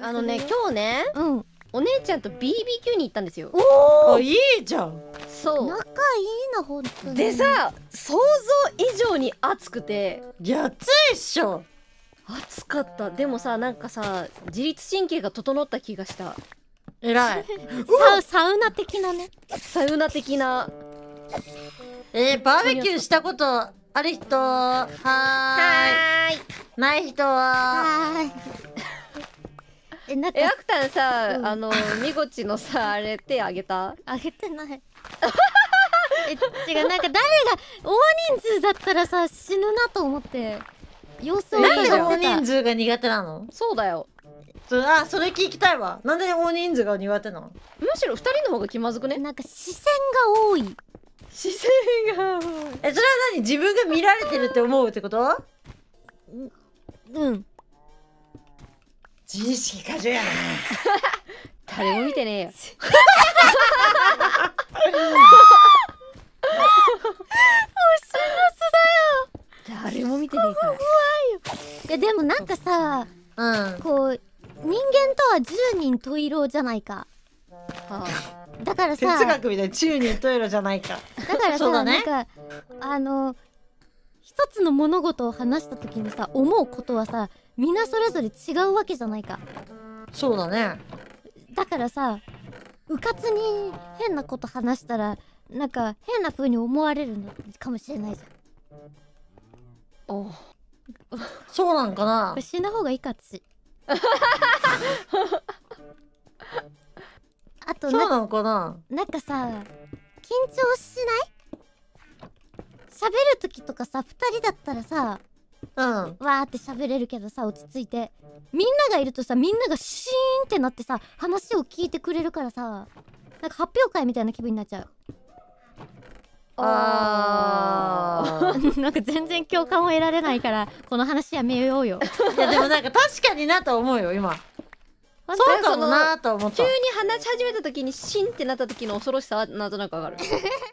あのね今日ねうん。お姉ちゃんと BBQ に行ったんですよ。おあいいじゃん。そ仲いいなほんとに。うでさ想像以上に暑くて。いや暑いっしょ。暑かった。でもさなんかさ自律神経が整った気がした。えらいサウサウナ的なね。サウナ的な。えー、バーベキューしたことある人？はーい。ーい。ない人は？はーいえなんかえアクタンさ、うん。あのみごちのさ あれ手あげた？あげてない。え違うなんか誰が大人数だったらさ死ぬなと思って様子をなんで大人数が苦手なの？そうだよ。そあそれ聞きたいわ。なんで大人数が苦手なの？むしろ二人の方が気まずくね？なんか視線が多い。視線がえそれは何？自分が見られてるって思うってこと？うん自意識過剰や。な誰も見てねえよ。誰も見てねえから。いやでもなんかさうん。こう人間とは十人十色じゃないか。はだからさ哲学みたいに宙にトイレじゃないか。だからさ、そうだね。なんかあの一つの物事を話した時にさ思うことはさみんなそれぞれ違うわけじゃないか。そうだね。だからさうかつに変なこと話したらなんか変な風に思われるのかもしれないじゃん。おそうなんかな。死んだ方がいいか私 あとなそうなのかな。なんかさ緊張しない？喋る時とかさ2人だったらさうん。わーって喋れるけどさ落ち着いて。みんながいるとさみんながシーンってなってさ話を聞いてくれるからさなんか発表会みたいな気分になっちゃう。あー。なんか全然共感を得られないからこの話やめようよ。いやでもなんか確かになと思うよ今。本そうかもなと思った。急に話し始めた時にシンってなった時の恐ろしさはなんとなくわかる